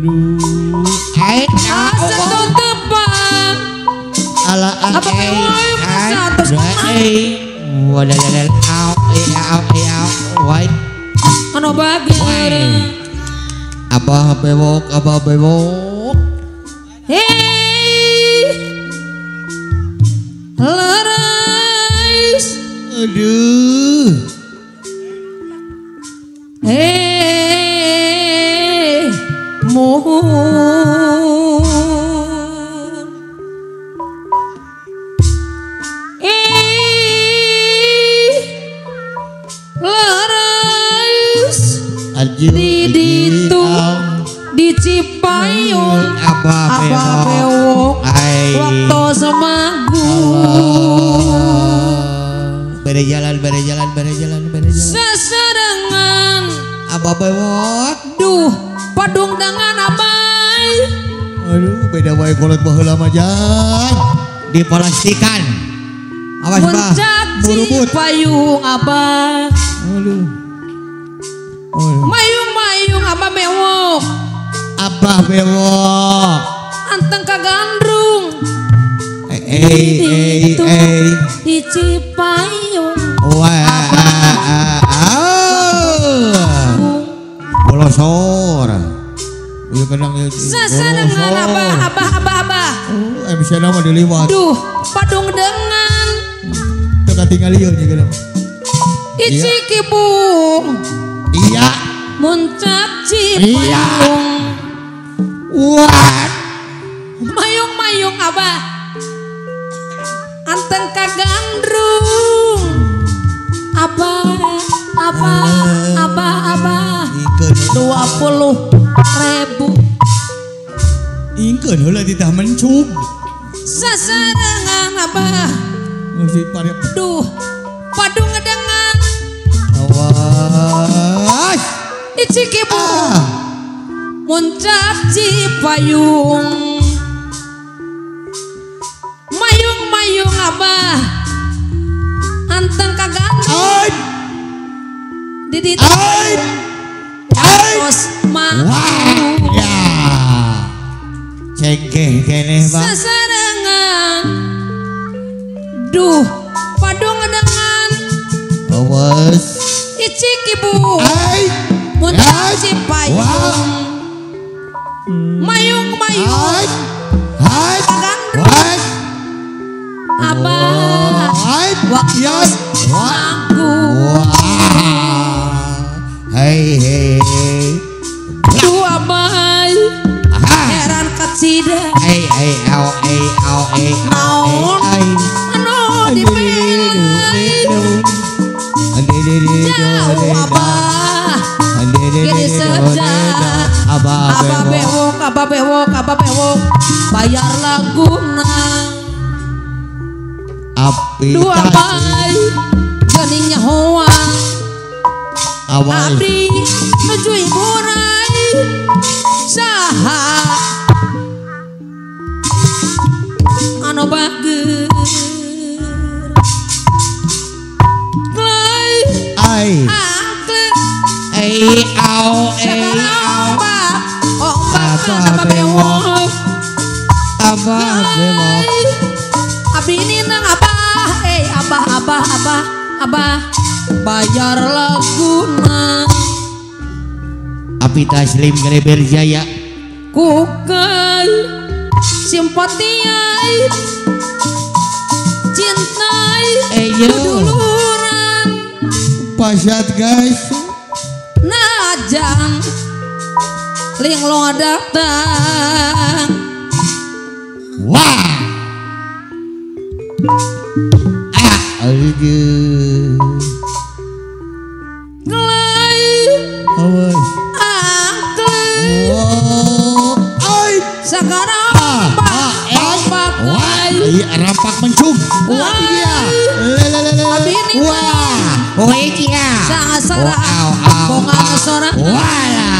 Aduh. Ai Asa tutupang ala Apa ai. kayo, Ai. masatos Dua ai. Wadadadal au ai au ai au. Wai. Ano bager Abah bewok, abah bewok. Hey Larais Aduh. Hey Mohon Eh Larais Aju. Di ditu au. Di Cipayung Abah Abah bewok. bewok Ai. Waktu semagu Bere jalan, bere jalan, bere jalan, bere jalan. Seserengan Abah bewok. Duh Padung dengan abai Aduh, beda wae kolot baheula mah jang. Diplastikan. Awas bah. Muncak Burubut. Cipayung abah Aduh. Aduh. Mayung-mayung abah mewok Abah bewok. Anteng kagandrung Eh, eh, eh, eh. Di Cipayung Wah. Bolosor. Iya kadang ya. Seserengan abah abah abah abah Oh, bisa nama diliwat. Duh Padung dengan Tengah tinggal ieu nya kadang. Ici kibung Iya. Muncak Iya. Cipayung Wah. Mayung-mayung abah Anteng Dua puluh ribu. Ingkeun heula di tah mencug. Seserengan abah Masih pada Duh Padung ngedengan. Awas. Ici kibung Ah. Muncak Cipayung Mayung-mayung abah Anteng kagandrung Ai. Cengkeh keneh, Bang. seserengan Duh Padung ngedengan Awas. Ici kibu Ai. Muncak Jauh abah. Gini saja. Abah bewok, abah bewok, abah bewok. Bayar laguna Api Dua bay Geningnya hoang. Awas Abdi Nuju ibu rai Saha. Anu bager. Klai Ai Bewok Abah bewok Abdi ini nang abah. Eh abah abah abah Abah. Bayar laguna Api taslim greber jaya Kukai Simpatiai Cintai Eh, yo. Keduluran Pasat guys Linglong datang. Wah. Ah Wow Sekarang Ah, ah, Wah, Wah iya rampak mencung. Wah, dia. Wah, iya. Sangat sara Wow, wow, Bongan wow. sora Walah.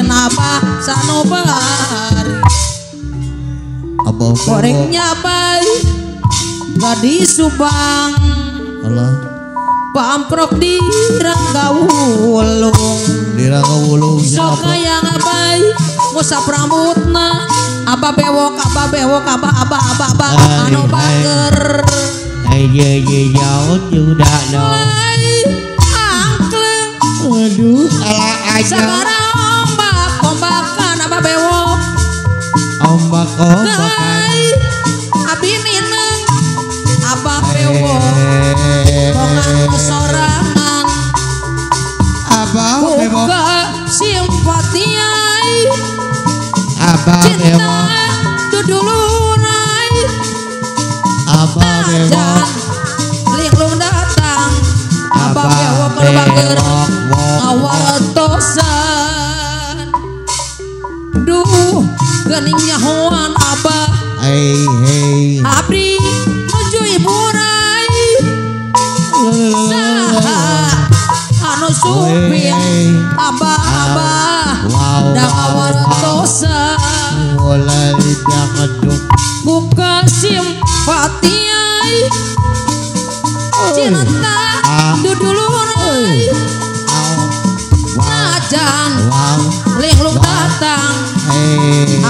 napa sanobar Apa gorengnya baik gadis subang. Allah pamprok di ranggawulung Dirangga wulung sok siapa yang abai ngusap rambutna aba bewok aba bewok aba aba aba aba Hai, anu bager. Ye ye jauh dong Lai angkleng. Aduh Ala aja Ombak ombakan Gai abi nineng aba bewok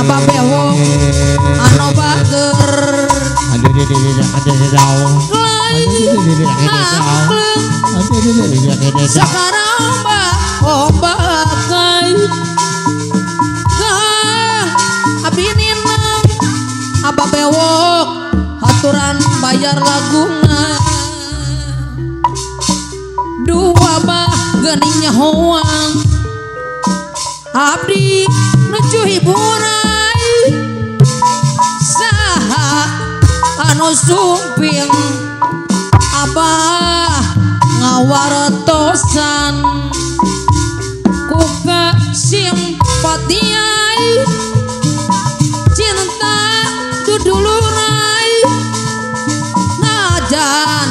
Apa? Anu bager Aduh Aduh Aduh Sekarang mbak Abi ninang Aba bewok Haturan bayar laguna Dua bah geningnya hoang Abdi nuju hiburai sumping Abah ngawartosan? Kuka simpatiai. Cinta dudulurai. Najan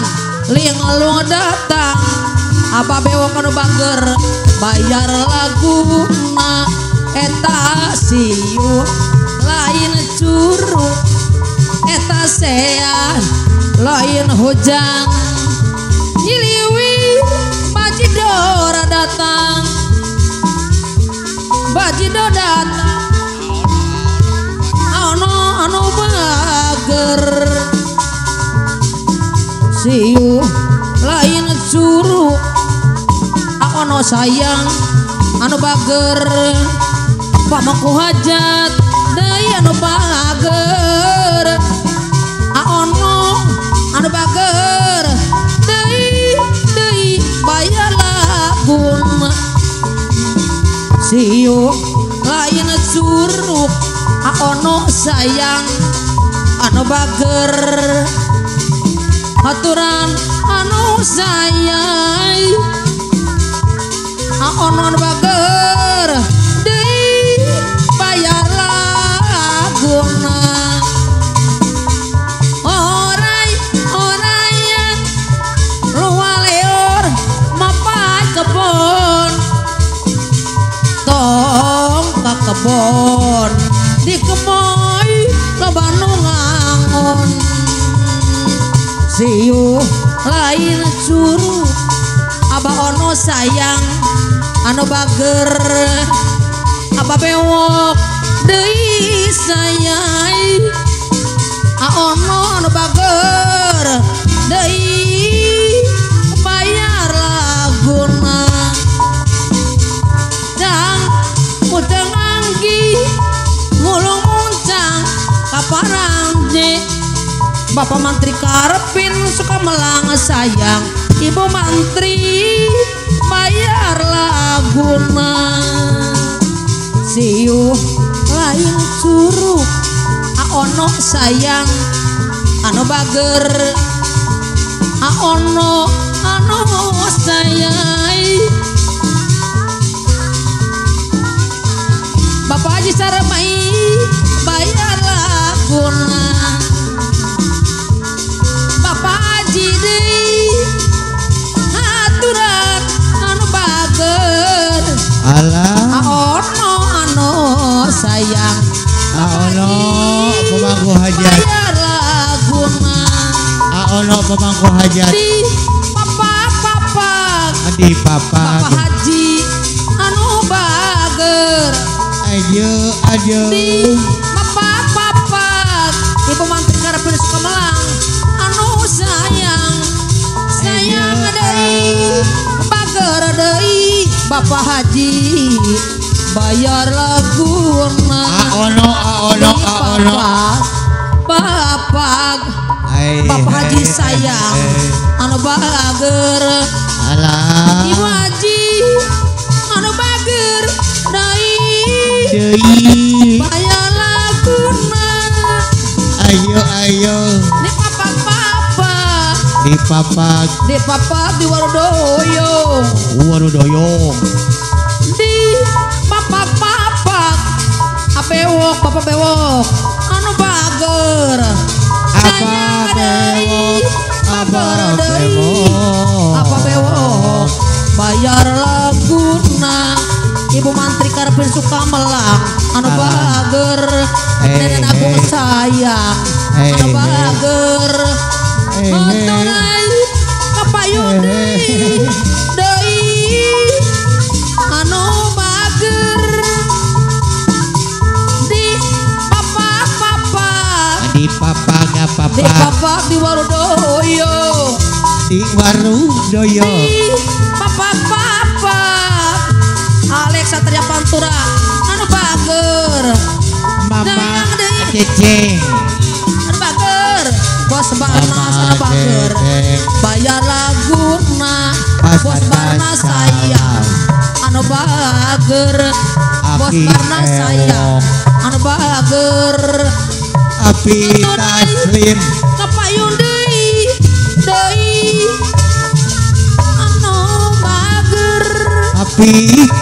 lingalung datang. Apa bewok anu bager? Bayar laguna Eta siu. Lain curug Eta sean Lain hujan Nyiliwi Bajidora datang. Bajido datang. Ano anu bager. Siu lain curug Ono sayang anu bager. Pamaku hajat Deui anu bager anu bager. Deui deui bayar laguna Siu lain curug Aono sayang. Anu bager. Aturan anu sayang Aono anu bager siu lain suruh. Abah ono sayang anu bager. Abah bewok deui sayang Aono anu bager deui Bapak Mantri Karpin suka melang sayang. Ibu Mantri bayar laguna Siu lain suruh. Aono sayang anu bager. Aono anu sayang Bapak Haji Saremai Alah. Aono anu sayang. Aono pemangku hajat. Aono pemangku hajat. Di papak papak Di papa. Bapak Haji anu bager. Ayo ayo. Di papak papak Ibu mantri karepin suka melang anu sayang. Sayang deui bager deui Bapak Haji bayar laguna Aono Aono di Aono papak Ai, Bapak Haji sayang. Anu bager? Alah. Ibu Haji anu bager? Dai. Deui bayar laguna Ayo ayo. Di papak papak Di papa di papak di Warudoyo. Waduh bapak bewok anu bager. Apa bewok Apa bewok apa bewok bayar laguna Ibu mantri karepin suka melang anu Eh, Nenen aku eh. sayang Eh, anu eh. Papa gak di papa papak di Warudoyo. Di papak papak Alex Satria Pantura. Anu bager. Mama. Ceceng anu bager. Bos Barnas anu bager. Bayar laguna bos Barnas sayang anu bager. Bos Barnas sayang anu bager Api taslim. Kapayun deui deui anu bager Api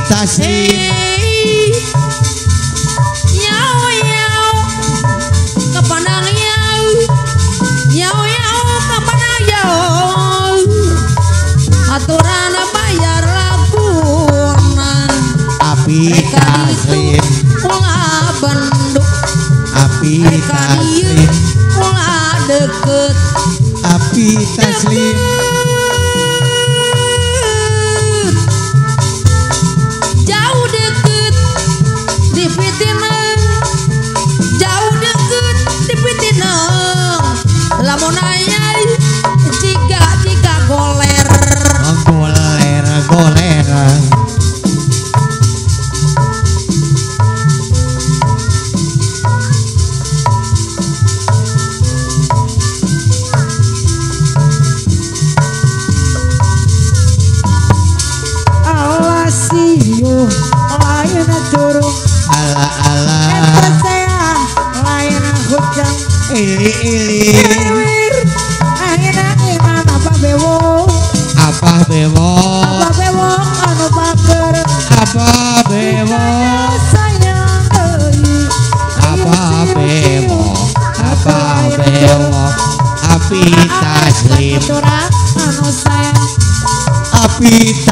taslim. Hey, deket. Api Api